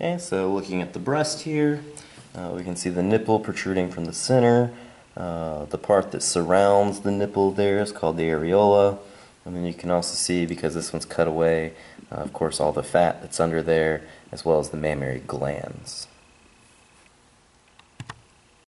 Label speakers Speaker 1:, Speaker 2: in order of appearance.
Speaker 1: Okay, so looking at the breast here, uh, we can see the nipple protruding from the center. Uh, the part that surrounds the nipple there is called the areola. And then you can also see, because this one's cut away, uh, of course, all the fat that's under there, as well as the mammary glands.